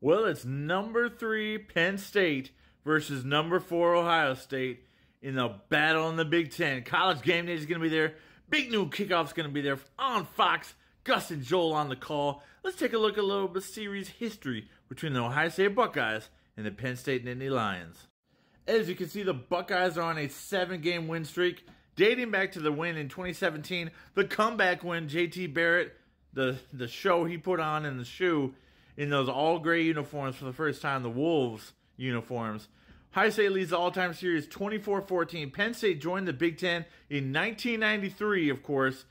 Well, it's number three Penn State versus number four Ohio State in the battle in the Big Ten. College game day is going to be there. Big Noon Kickoff is going to be there on Fox. Gus and Joel on the call. Let's take a look at a little bit of series history between the Ohio State Buckeyes and the Penn State Nittany Lions. As you can see, the Buckeyes are on a seven game win streak dating back to the win in 2017, the comeback win, JT Barrett, the, the show he put on in the shoe in those all gray uniforms for the first time, the Wolves uniforms. Ohio State leads the all time series 24 14. Penn State joined the Big Ten in 1993, of course.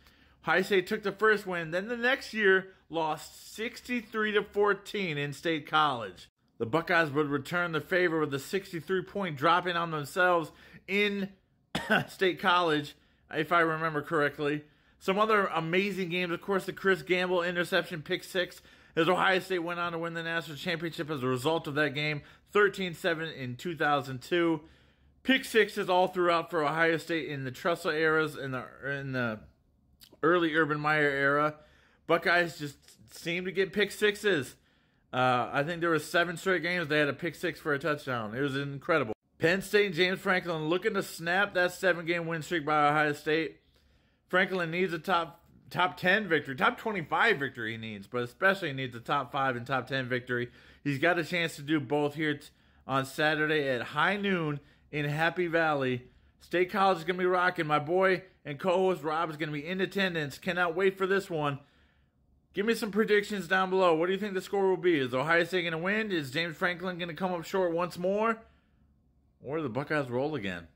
Ohio State took the first win, then the next year lost 63 to 14 in State College. The Buckeyes would return the favor with a 63 point drop in on themselves in State College, if I remember correctly. Some other amazing games, of course, the Chris Gamble interception pick six as Ohio State went on to win the national championship as a result of that game, 13-7 in 2002. Pick sixes all throughout for Ohio State in the Tressel eras in the in the early Urban Meyer era. Buckeyes just seemed to get pick sixes. Uh, I think there were seven straight games they had a pick six for a touchdown. It was incredible. Penn State and James Franklin looking to snap that seven game win streak by Ohio State. Franklin needs a top top 10 victory, top 25 victory he needs, but especially needs a top 5 and top 10 victory. He's got a chance to do both here t- on Saturday at high noon in Happy Valley. State College is going to be rocking. My boy and co-host Rob is going to be in attendance. Cannot wait for this one. Give me some predictions down below. What do you think the score will be? Is Ohio State going to win? Is James Franklin going to come up short once more? Or the Buckeyes roll again?